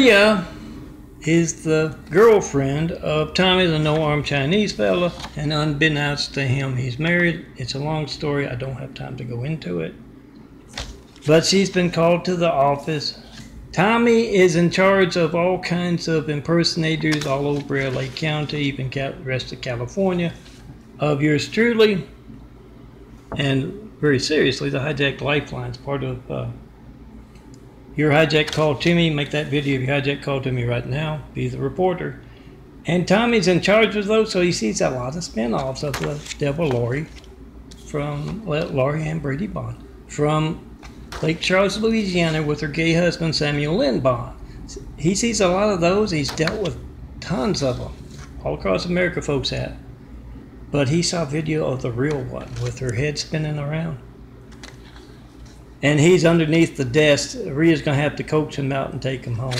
Maria is the girlfriend of Tommy, the no-armed Chinese fella, and unbeknownst to him, he's married. It's a long story. I don't have time to go into it. But she's been called to the office. Tommy is in charge of all kinds of impersonators all over LA County, even the rest of California, of yours truly. And very seriously, the hijacked lifelines part of uh, your hijack call to me. Make that video of your hijack call to me right now. Be the reporter. And Tommy's in charge of those, so he sees a lot of spin-offs of the Devil Laurie from well, Laurie and Brady Bond from Lake Charles, Louisiana, with her gay husband Samuel Lynn Bond. He sees a lot of those. He's dealt with tons of them all across America. Folks have, but he saw video of the real one with her head spinning around and he's underneath the desk. Ria's gonna have to coax him out and take him home.